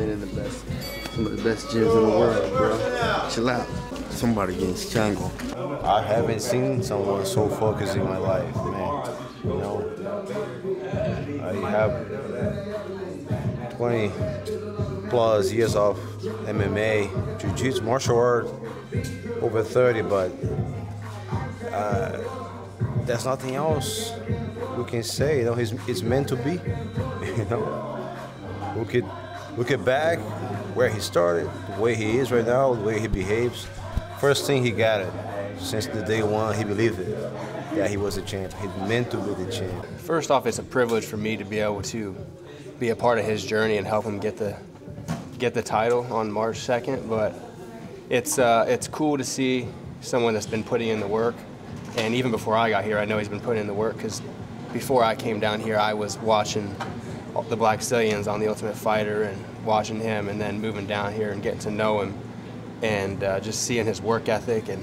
been in the best, some of the best gyms in the world, bro. Chill out. Somebody against Chango. I haven't seen someone so focused in my life, man. You know, I have 20 plus years of MMA, jiu-jitsu, martial art, over 30, but uh, there's nothing else we can say. You know, it's, it's meant to be. You know, look at look at back where he started, the way he is right now, the way he behaves. First thing he got it. Since the day one, he believed it. that he was a champ. He meant to be the champ. First off, it's a privilege for me to be able to be a part of his journey and help him get the get the title on March 2nd. But it's uh, it's cool to see someone that's been putting in the work. And even before I got here, I know he's been putting in the work because before I came down here, I was watching the Blackzilians on The Ultimate Fighter and watching him, and then moving down here and getting to know him, and uh, just seeing his work ethic and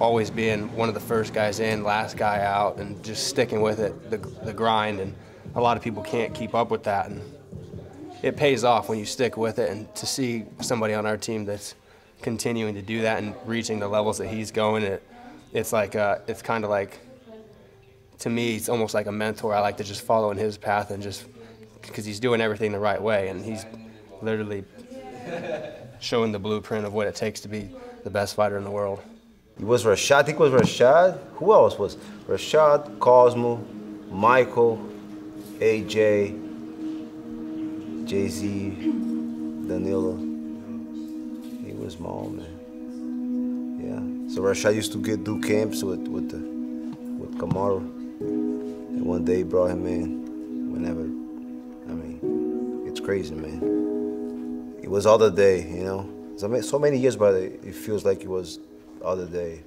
always being one of the first guys in, last guy out, and just sticking with it, the, the grind. And a lot of people can't keep up with that. And it pays off when you stick with it. And to see somebody on our team that's continuing to do that and reaching the levels that he's going, it, it's like uh, it's kind of like to me, it's almost like a mentor. I like to just follow in his path and just because he's doing everything the right way, and he's literally showing the blueprint of what it takes to be the best fighter in the world. It was Rashad. I think it was Rashad. Who else was? Rashad, Cosmo, Michael, AJ, Jay Z, Danilo. He was small man. Yeah. So Rashad used to get do camps with with the with Kamaru. And one day brought him in whenever. I mean, it's crazy, man. It was other day, you know. So, so many years, but it, it feels like it was other day.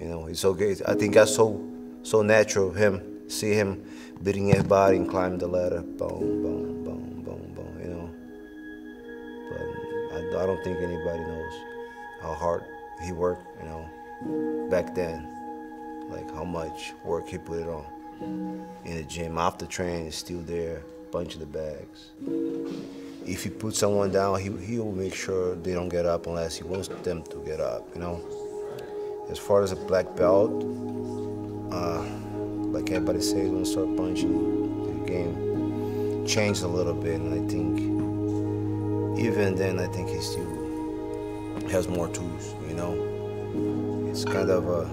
You know, it's so good. I think that's so so natural. Him, see him beating everybody and climbing the ladder, boom, boom, boom, boom, boom. You know. But I, I don't think anybody knows how hard he worked. You know, back then, like how much work he put it on in the gym off the train, is still there, bunch of the bags. If he put someone down, he he will make sure they don't get up unless he wants them to get up. You know. As far as a black belt, uh, like everybody says, when you start punching, the game changed a little bit, and I think even then, I think he still has more tools. You know, it's kind of a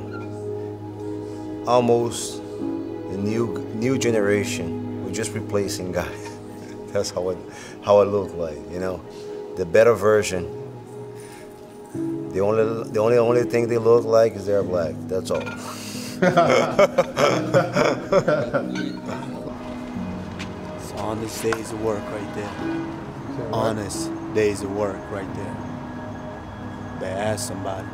almost a new new generation. We're just replacing guys. That's how it how it looked like. You know, the better version. The only the only only thing they look like is they're black. That's all. It's honest days of work right there. Honest days of work right there. They ask somebody.